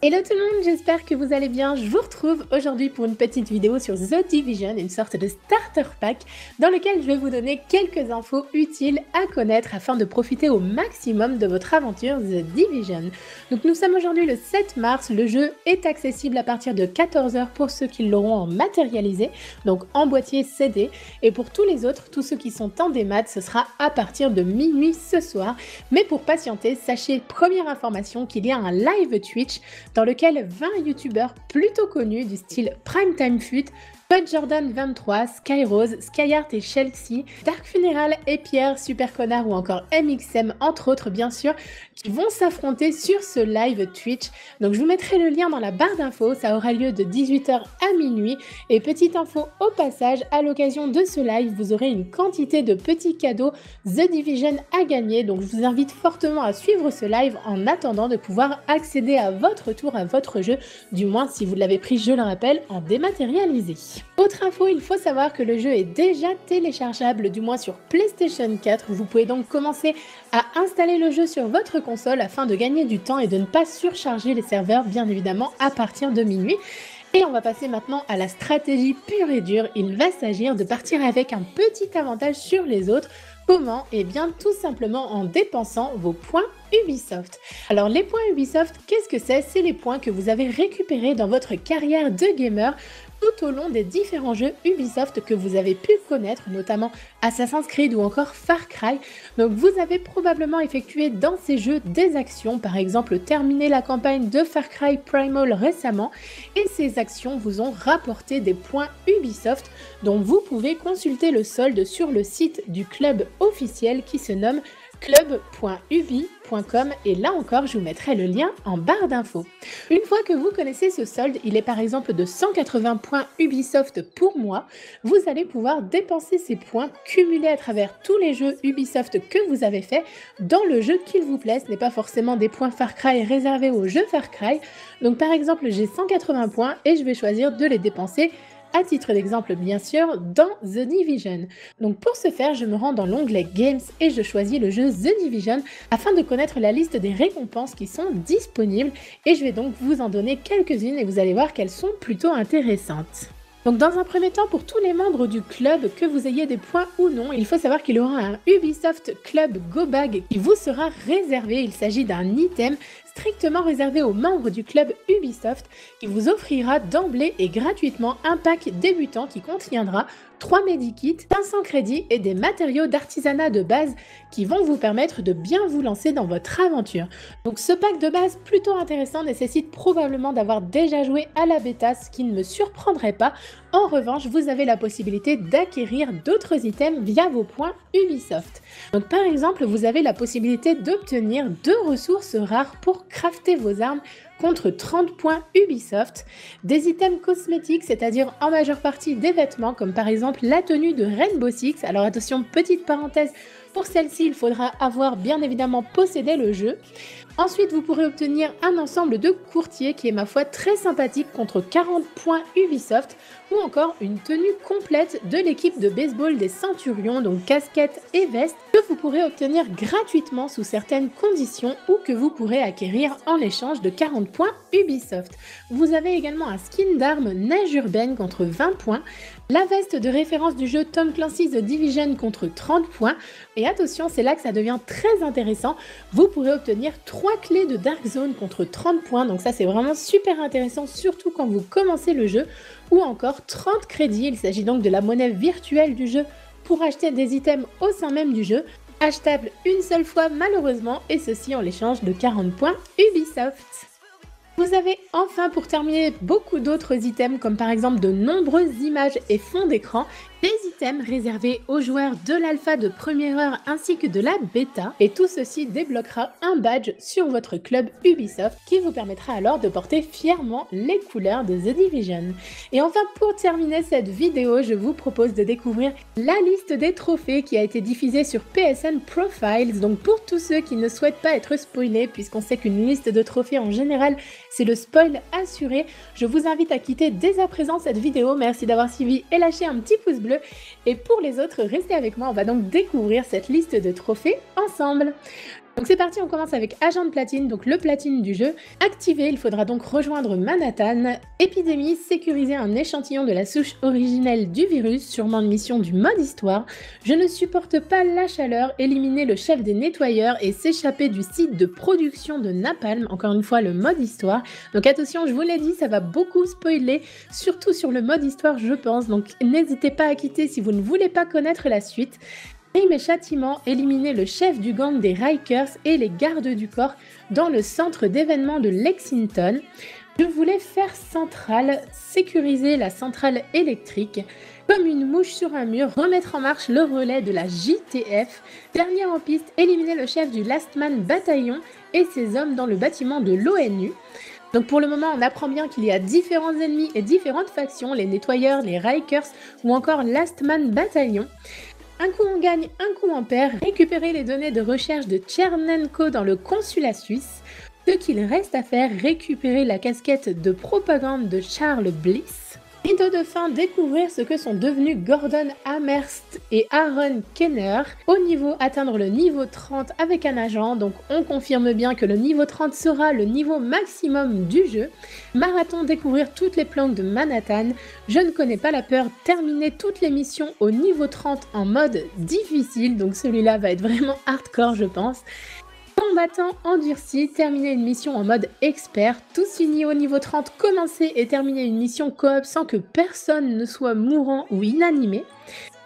Hello tout le monde, j'espère que vous allez bien. Je vous retrouve aujourd'hui pour une petite vidéo sur The Division, une sorte de starter pack dans lequel je vais vous donner quelques infos utiles à connaître afin de profiter au maximum de votre aventure The Division. Donc nous sommes aujourd'hui le 7 mars, le jeu est accessible à partir de 14h pour ceux qui l'auront en matérialisé, donc en boîtier CD, et pour tous les autres, tous ceux qui sont en démat, ce sera à partir de minuit ce soir. Mais pour patienter, sachez, première information, qu'il y a un live Twitch dans lequel 20 youtubeurs plutôt connus du style Primetime Fut Bud Jordan 23, Skyrose, Skyart et Chelsea, Dark Funeral et Pierre, Super Connard ou encore MXM entre autres bien sûr, qui vont s'affronter sur ce live Twitch. Donc je vous mettrai le lien dans la barre d'infos, ça aura lieu de 18h à minuit. Et petite info au passage, à l'occasion de ce live, vous aurez une quantité de petits cadeaux The Division à gagner. Donc je vous invite fortement à suivre ce live en attendant de pouvoir accéder à votre tour à votre jeu, du moins si vous l'avez pris, je le rappelle, en dématérialisé. Autre info, il faut savoir que le jeu est déjà téléchargeable, du moins sur PlayStation 4. Vous pouvez donc commencer à installer le jeu sur votre console afin de gagner du temps et de ne pas surcharger les serveurs, bien évidemment, à partir de minuit. Et on va passer maintenant à la stratégie pure et dure. Il va s'agir de partir avec un petit avantage sur les autres. Comment? Eh bien tout simplement en dépensant vos points Ubisoft. Alors les points Ubisoft, qu'est-ce que c'est? C'est les points que vous avez récupérés dans votre carrière de gamer tout au long des différents jeux Ubisoft que vous avez pu connaître, notamment Assassin's Creed ou encore Far Cry. Donc vous avez probablement effectué dans ces jeux des actions, par exemple terminer la campagne de Far Cry Primal récemment, et ces actions vous ont rapporté des points Ubisoft dont vous pouvez consulter le solde sur le site du club officiel qui se nomme club.ubi.com et là encore je vous mettrai le lien en barre d'infos. Une fois que vous connaissez ce solde, il est par exemple de 180 points Ubisoft pour moi, vous allez pouvoir dépenser ces points cumulés à travers tous les jeux Ubisoft que vous avez fait dans le jeu qu'il vous plaît. Ce n'est pas forcément des points Far Cry réservés au jeu Far Cry. Donc par exemple j'ai 180 points et je vais choisir de les dépenser à titre d'exemple bien sûr, dans The Division. Donc pour ce faire, je me rends dans l'onglet Games et je choisis le jeu The Division afin de connaître la liste des récompenses qui sont disponibles et je vais donc vous en donner quelques-unes et vous allez voir qu'elles sont plutôt intéressantes. Donc dans un premier temps, pour tous les membres du club, que vous ayez des points ou non, il faut savoir qu'il y aura un Ubisoft Club Go Bag qui vous sera réservé. Il s'agit d'un item strictement réservé aux membres du club Ubisoft qui vous offrira d'emblée et gratuitement un pack débutant qui contiendra 3 medikits, 500 crédits et des matériaux d'artisanat de base qui vont vous permettre de bien vous lancer dans votre aventure. Donc ce pack de base plutôt intéressant nécessite probablement d'avoir déjà joué à la bêta, ce qui ne me surprendrait pas. En revanche, vous avez la possibilité d'acquérir d'autres items via vos points Ubisoft. Donc par exemple, vous avez la possibilité d'obtenir deux ressources rares pour crafter vos armes contre 30 points Ubisoft, des items cosmétiques, c'est-à-dire en majeure partie des vêtements, comme par exemple la tenue de Rainbow Six. Alors attention, petite parenthèse, pour celle-ci, il faudra avoir bien évidemment possédé le jeu. Ensuite, vous pourrez obtenir un ensemble de courtiers qui est ma foi très sympathique contre 40 points Ubisoft ou encore une tenue complète de l'équipe de baseball des Centurions, donc casquette et veste, que vous pourrez obtenir gratuitement sous certaines conditions ou que vous pourrez acquérir en échange de 40 points Ubisoft. Vous avez également un skin d'armes neige urbaine contre 20 points, la veste de référence du jeu Tom Clancy's Division contre 30 points, et attention, c'est là que ça devient très intéressant, vous pourrez obtenir 3 clés de Dark Zone contre 30 points, donc ça c'est vraiment super intéressant, surtout quand vous commencez le jeu, ou encore 30 crédits, il s'agit donc de la monnaie virtuelle du jeu pour acheter des items au sein même du jeu, achetable une seule fois malheureusement, et ceci en l'échange de 40 points Ubisoft. Vous avez enfin pour terminer beaucoup d'autres items comme par exemple de nombreuses images et fonds d'écran, des items réservés aux joueurs de l'alpha de première heure ainsi que de la bêta et tout ceci débloquera un badge sur votre club Ubisoft qui vous permettra alors de porter fièrement les couleurs de The Division. Et enfin pour terminer cette vidéo, je vous propose de découvrir la liste des trophées qui a été diffusée sur PSN Profiles. Donc pour tous ceux qui ne souhaitent pas être spoilés puisqu'on sait qu'une liste de trophées en général c'est le spoil assuré. Je vous invite à quitter dès à présent cette vidéo. Merci d'avoir suivi et lâché un petit pouce bleu. Et pour les autres, restez avec moi. On va donc découvrir cette liste de trophées ensemble. Donc c'est parti, on commence avec agent de platine, donc le platine du jeu. Activé, il faudra donc rejoindre Manhattan. Épidémie, sécuriser un échantillon de la souche originelle du virus, sûrement une mission du mode histoire. Je ne supporte pas la chaleur, éliminer le chef des nettoyeurs et s'échapper du site de production de Napalm, encore une fois le mode histoire. Donc attention, je vous l'ai dit, ça va beaucoup spoiler, surtout sur le mode histoire je pense, donc n'hésitez pas à quitter si vous ne voulez pas connaître la suite. Crime et châtiment, éliminer le chef du gang des Rikers et les gardes du corps dans le centre d'événements de Lexington. Je voulais faire centrale, sécuriser la centrale électrique, comme une mouche sur un mur, remettre en marche le relais de la JTF, dernier en piste, éliminer le chef du Last Man Bataillon et ses hommes dans le bâtiment de l'ONU. Donc pour le moment, on apprend bien qu'il y a différents ennemis et différentes factions, les nettoyeurs, les Rikers ou encore Last Man Bataillon. Un coup on gagne, un coup on perd. Récupérer les données de recherche de Tchernenko dans le consulat suisse. Ce qu'il reste à faire, récupérer la casquette de propagande de Charles Bliss. Et de fin, découvrir ce que sont devenus Gordon Amherst et Aaron Kenner. Au niveau, atteindre le niveau 30 avec un agent, donc on confirme bien que le niveau 30 sera le niveau maximum du jeu. Marathon, découvrir toutes les planques de Manhattan. Je ne connais pas la peur, terminer toutes les missions au niveau 30 en mode difficile, donc celui-là va être vraiment hardcore je pense. Combattant endurci, terminer une mission en mode expert, tous unis au niveau 30, commencer et terminer une mission coop sans que personne ne soit mourant ou inanimé.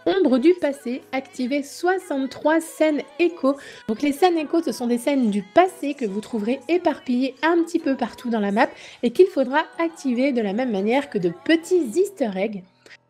Ombre du passé, activer 63 scènes écho. Donc les scènes écho, ce sont des scènes du passé que vous trouverez éparpillées un petit peu partout dans la map et qu'il faudra activer de la même manière que de petits easter eggs.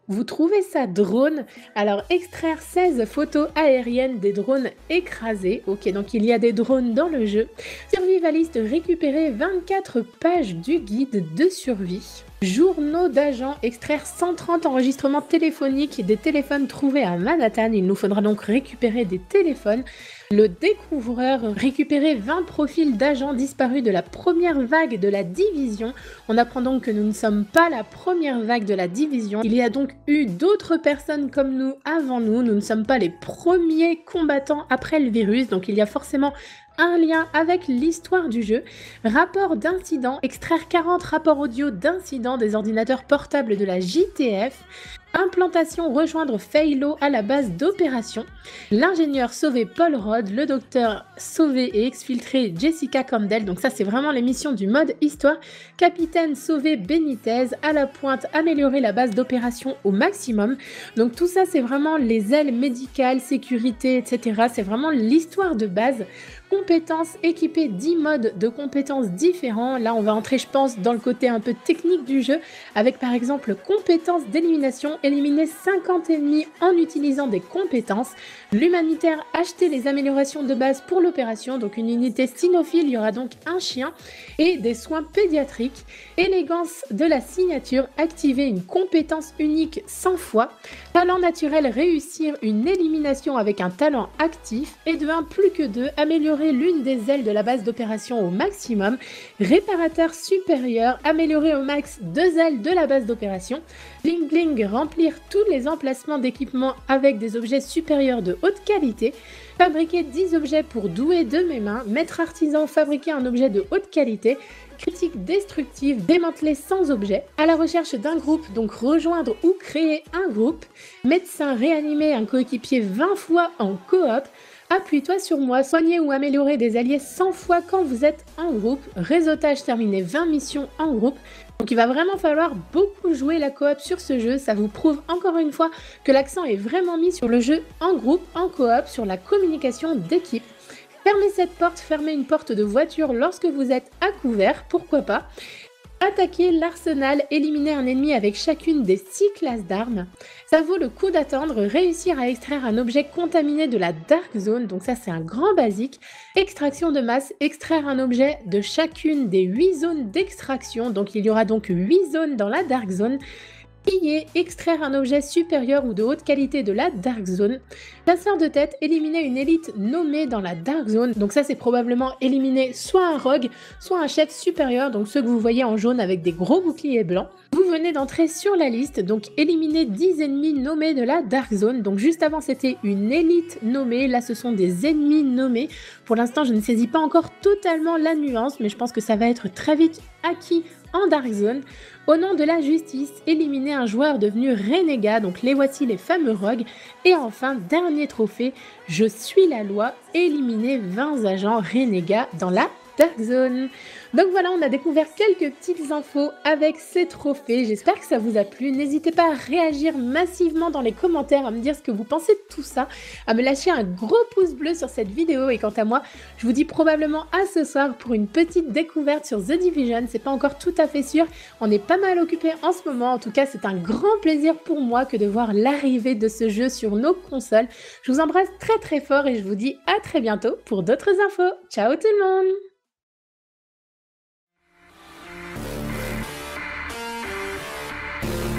Vous trouvez ça drone? Alors, extraire 16 photos aériennes des drones écrasés. Ok, donc il y a des drones dans le jeu. Survivaliste, récupérer 24 pages du guide de survie. Journaux d'agents, extraire 130 enregistrements téléphoniques des téléphones trouvés à Manhattan. Il nous faudra donc récupérer des téléphones. Le découvreur, récupérer 20 profils d'agents disparus de la première vague de la division. On apprend donc que nous ne sommes pas la première vague de la division. Il y a donc eu d'autres personnes comme nous avant nous. Nous ne sommes pas les premiers combattants après le virus. Donc il y a forcément un lien avec l'histoire du jeu. Rapport d'incident, extraire 40 rapports audio d'incidents des ordinateurs portables de la JTF. Implantation, rejoindre Faylo à la base d'opération. L'ingénieur sauver Paul Rod, le docteur sauver et exfiltrer Jessica Campbell. Donc ça c'est vraiment l'émission du mode histoire. Capitaine sauver Benitez, à la pointe améliorer la base d'opération au maximum. Donc tout ça c'est vraiment les ailes médicales, sécurité, etc. C'est vraiment l'histoire de base compétences équipées 10 modes de compétences différents. Là, on va entrer, je pense, dans le côté un peu technique du jeu, avec par exemple compétences d'élimination, éliminer 50 ennemis en utilisant des compétences. L'humanitaire, acheter les améliorations de base pour l'opération, donc une unité cynophile, il y aura donc un chien, et des soins pédiatriques. Élégance de la signature, activer une compétence unique 100 fois. Talent naturel, réussir une élimination avec un talent actif. Et de 1 plus que 2, améliorer l'une des ailes de la base d'opération au maximum. Réparateur supérieur, améliorer au max deux ailes de la base d'opération. Bling Bling, remplir tous les emplacements d'équipement avec des objets supérieurs de haute qualité. Fabriquer 10 objets pour douer de mes mains. Maître artisan, fabriquer un objet de haute qualité critique destructive, démanteler sans objet, à la recherche d'un groupe, donc rejoindre ou créer un groupe, médecin réanimer un coéquipier 20 fois en coop, Appuie-toi sur moi, soigner ou améliorer des alliés 100 fois quand vous êtes en groupe. Réseautage terminé 20 missions en groupe. Donc il va vraiment falloir beaucoup jouer la coop sur ce jeu. Ça vous prouve encore une fois que l'accent est vraiment mis sur le jeu en groupe, en coop, sur la communication d'équipe. Fermez cette porte, fermez une porte de voiture lorsque vous êtes à couvert, pourquoi pas. Attaquer l'arsenal, éliminer un ennemi avec chacune des 6 classes d'armes. Ça vaut le coup d'attendre, réussir à extraire un objet contaminé de la Dark Zone, donc ça c'est un grand basique. Extraction de masse, extraire un objet de chacune des 8 zones d'extraction, donc il y aura donc 8 zones dans la Dark Zone. Piller, extraire un objet supérieur ou de haute qualité de la Dark Zone. Chasseur de tête, éliminer une élite nommée dans la Dark Zone. Donc ça c'est probablement éliminer soit un rogue, soit un chef supérieur, donc ceux que vous voyez en jaune avec des gros boucliers blancs. Vous venez d'entrer sur la liste, donc éliminer 10 ennemis nommés de la Dark Zone. Donc juste avant c'était une élite nommée, là ce sont des ennemis nommés. Pour l'instant je ne saisis pas encore totalement la nuance, mais je pense que ça va être très vite acquis en Dark Zone. Au nom de la justice, éliminer un joueur devenu renégat, donc les voici les fameux rogues. Et enfin, dernier trophée, je suis la loi, éliminer 20 agents renégats dans la Dark Zone. Donc voilà, on a découvert quelques petites infos avec ces trophées. J'espère que ça vous a plu. N'hésitez pas à réagir massivement dans les commentaires, à me dire ce que vous pensez de tout ça, à me lâcher un gros pouce bleu sur cette vidéo. Et quant à moi, je vous dis probablement à ce soir pour une petite découverte sur The Division. C'est pas encore tout à fait sûr. On est pas mal occupé en ce moment. En tout cas, c'est un grand plaisir pour moi que de voir l'arrivée de ce jeu sur nos consoles. Je vous embrasse très très fort et je vous dis à très bientôt pour d'autres infos. Ciao tout le monde Bye.